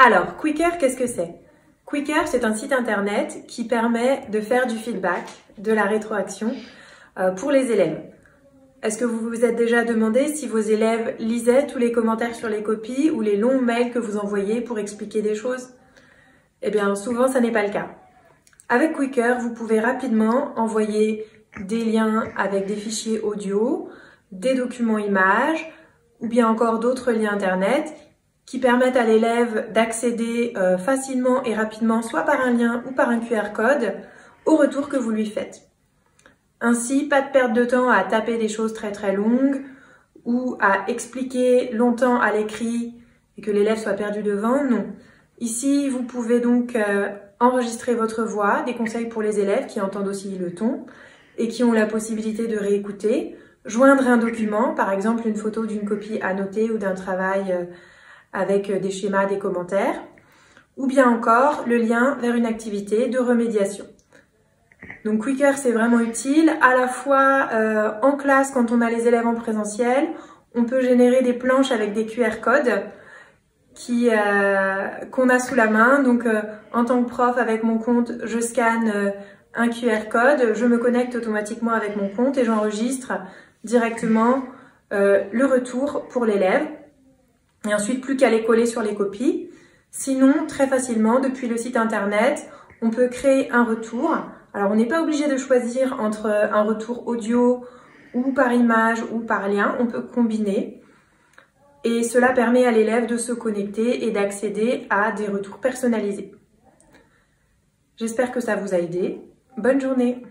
Alors, Quicker, qu'est-ce que c'est? Quicker, c'est un site internet qui permet de faire du feedback, de la rétroaction euh, pour les élèves. Est-ce que vous vous êtes déjà demandé si vos élèves lisaient tous les commentaires sur les copies ou les longs mails que vous envoyez pour expliquer des choses? Eh bien, souvent, ça n'est pas le cas. Avec Quicker, vous pouvez rapidement envoyer des liens avec des fichiers audio, des documents images ou bien encore d'autres liens internet qui permettent à l'élève d'accéder euh, facilement et rapidement soit par un lien ou par un QR code au retour que vous lui faites. Ainsi, pas de perte de temps à taper des choses très très longues ou à expliquer longtemps à l'écrit et que l'élève soit perdu devant, non. Ici, vous pouvez donc euh, enregistrer votre voix, des conseils pour les élèves qui entendent aussi le ton et qui ont la possibilité de réécouter, joindre un document, par exemple une photo d'une copie annotée ou d'un travail euh, avec des schémas, des commentaires, ou bien encore le lien vers une activité de remédiation. Donc Quicker, c'est vraiment utile à la fois euh, en classe quand on a les élèves en présentiel. On peut générer des planches avec des QR codes euh, qu'on a sous la main. Donc euh, en tant que prof avec mon compte, je scanne euh, un QR code, je me connecte automatiquement avec mon compte et j'enregistre directement euh, le retour pour l'élève. Et ensuite, plus qu'à les coller sur les copies. Sinon, très facilement, depuis le site internet, on peut créer un retour alors on n'est pas obligé de choisir entre un retour audio ou par image ou par lien, on peut combiner. Et cela permet à l'élève de se connecter et d'accéder à des retours personnalisés. J'espère que ça vous a aidé. Bonne journée